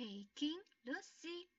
Baking Lucy.